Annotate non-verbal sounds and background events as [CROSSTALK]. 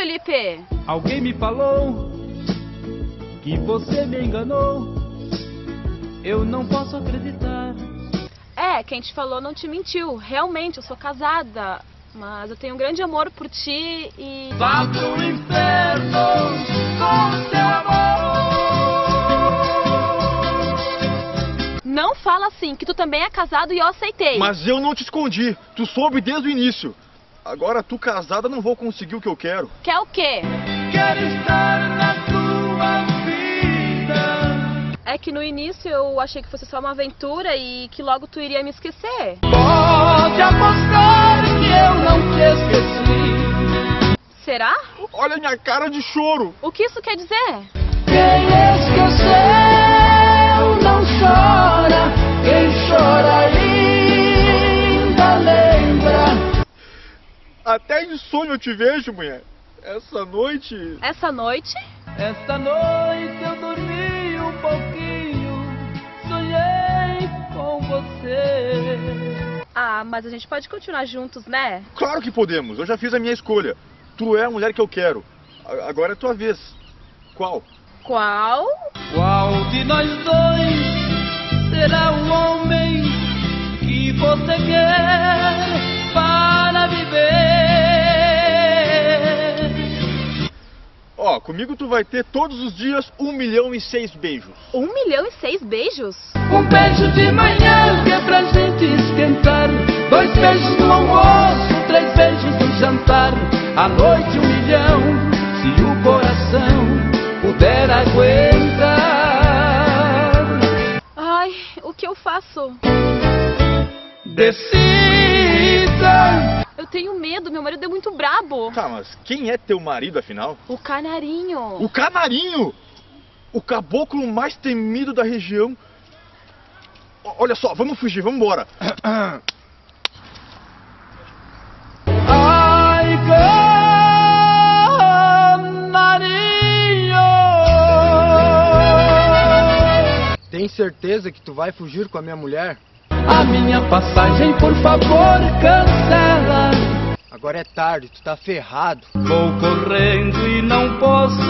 Felipe! Alguém me falou que você me enganou. Eu não posso acreditar. É, quem te falou não te mentiu. Realmente, eu sou casada. Mas eu tenho um grande amor por ti e. Vá pro inferno com seu amor. Não fala assim, que tu também é casado e eu aceitei. Mas eu não te escondi. Tu soube desde o início. Agora tu casada não vou conseguir o que eu quero. Quer o quê? Quero estar na tua vida. É que no início eu achei que fosse só uma aventura e que logo tu iria me esquecer. Pode apostar que eu não te esqueci. Será? Olha a minha cara de choro. O que isso quer dizer? Quem esqueceu Até em sonho eu te vejo, mulher. Essa noite. Essa noite? Esta noite eu dormi um pouquinho, sonhei com você. Ah, mas a gente pode continuar juntos, né? Claro que podemos. Eu já fiz a minha escolha. Tu é a mulher que eu quero. Agora é tua vez. Qual? Qual? Qual de nós dois será o homem que você quer para viver? Comigo tu vai ter todos os dias um milhão e seis beijos. Um milhão e seis beijos? Um beijo de manhã que é pra gente esquentar. Dois beijos no almoço, três beijos no jantar. À noite um milhão, se o coração puder aguentar. Ai, o que eu faço? Decida. Eu tenho medo, meu marido é muito brabo. Tá, mas quem é teu marido afinal? O canarinho. O canarinho! O caboclo mais temido da região. O- Olha só, vamos fugir, vamos embora. [COUGHS] Ai, canarinho. Tem certeza que tu vai fugir com a minha mulher? A minha passagem, por favor, cancela. Agora é tarde, tu tá ferrado. Vou correndo e não posso